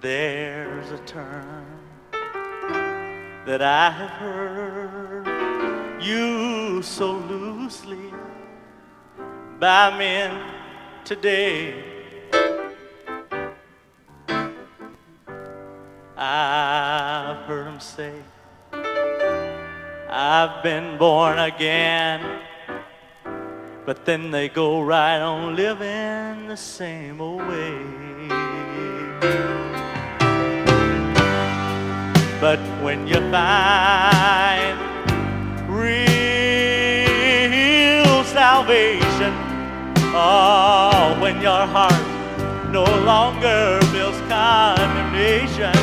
There's a term that I have heard used so loosely by men today. I've heard them say, I've been born again. But then they go right on living the same old way. But when you find real salvation, oh, when your heart no longer feels condemnation,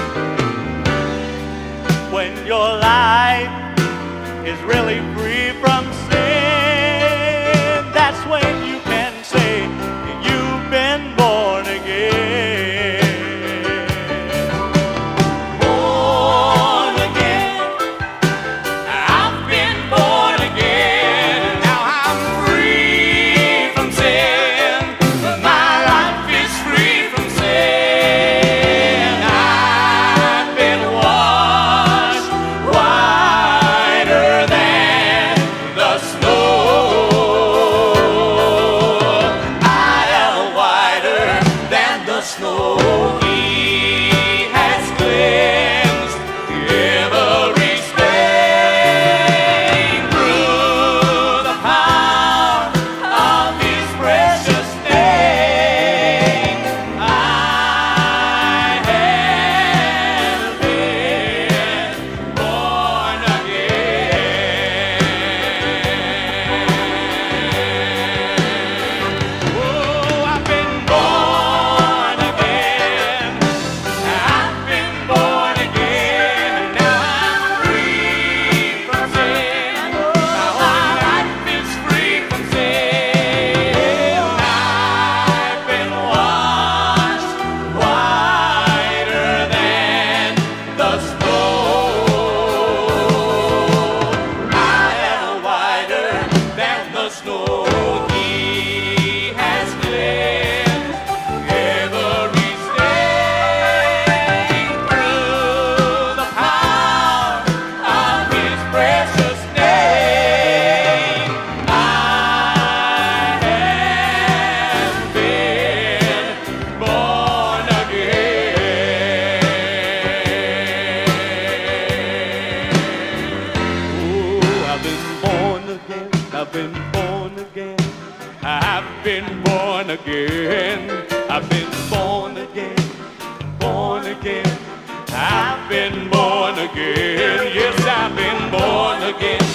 when your life snow. I've been born again. I've been born again. I've been born again. Born again. I've been born again. Yes, I've been born again.